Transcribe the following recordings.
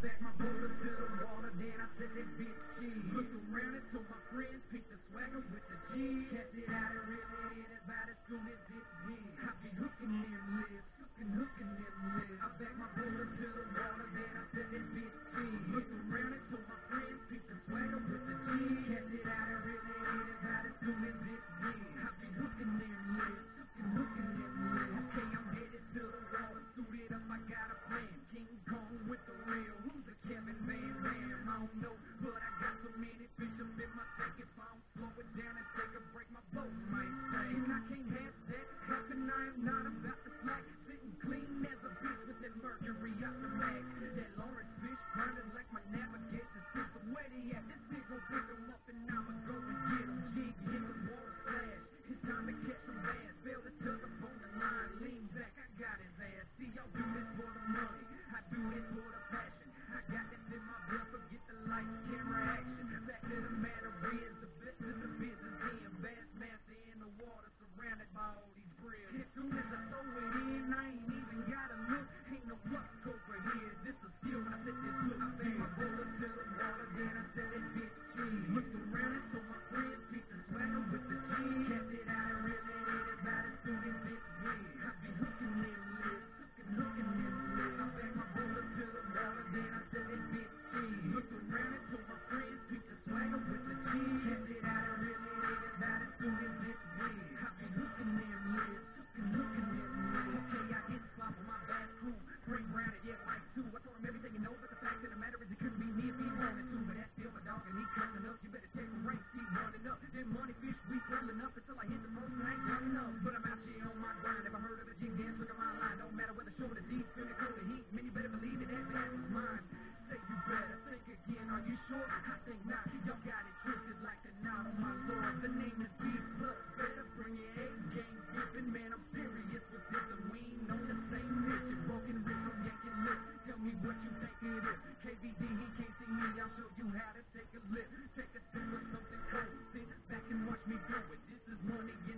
back my to the then I that bitch around and my friends, pick the swagger with the G. It out about as as it. I be hooking them lips, hooking, hooking them lips. I back my to the then I that bitch around and my friends, pick the swagger with the G. It out about as as it. I be hooking them lips, hooking, hooking them lips. I'm headed to the suited up, I got a plan. King Kong with the real, don't know, but I got so many fish lights, camera action. Back to the matter is the best in the business. Being bass master in the water, surrounded by all these grills. As soon as I throw it in, I ain't even gotta look. Ain't no luck yeah, Mike too. I told him everything you know, but the fact of the matter is he couldn't be me if he wanted to. But that's still my dog and he coming up. You better take a rank, keep running up. Then money fish, we selling up until I hit the first night running up. But I'm out here on my grind. Never heard of a G dance, look at my line. Don't matter whether short or deep, finna go the heat. Man, you better believe that that dance is mine. Say you better think again. Are you sure? I think KVD, he can't see me. I'll show you how to take a lip. Take a sip of something cold. Sit back and watch me do it. This is money.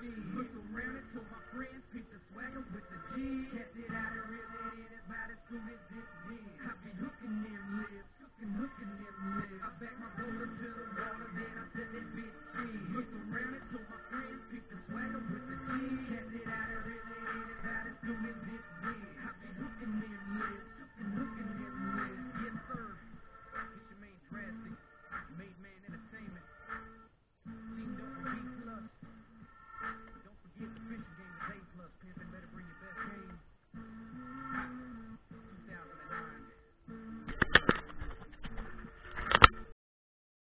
Look around and told my friends, pick the swagger with the G. Can't